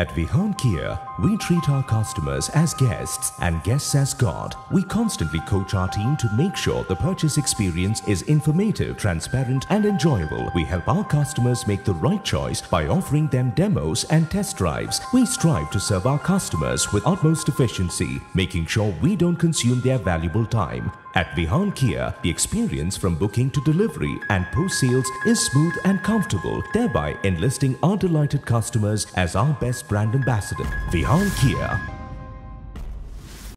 At Vihaan Kia, we treat our customers as guests and guests as God. We constantly coach our team to make sure the purchase experience is informative, transparent, and enjoyable. We help our customers make the right choice by offering them demos and test drives. We strive to serve our customers with utmost efficiency, making sure we don't consume their valuable time. At Vihaan Kia, the experience from booking to delivery and post sales is smooth and comfortable, thereby enlisting our delighted customers as our best brand ambassador. Vihaan Kia,